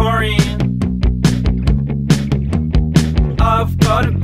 Corian. I've got a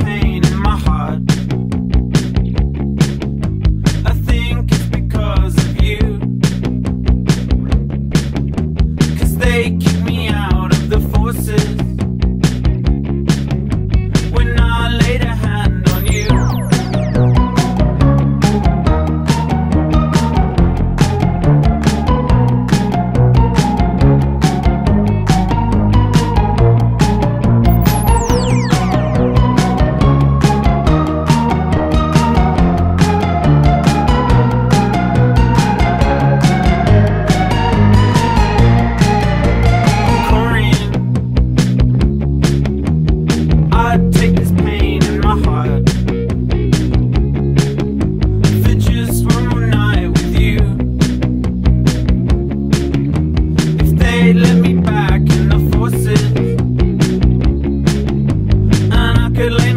que le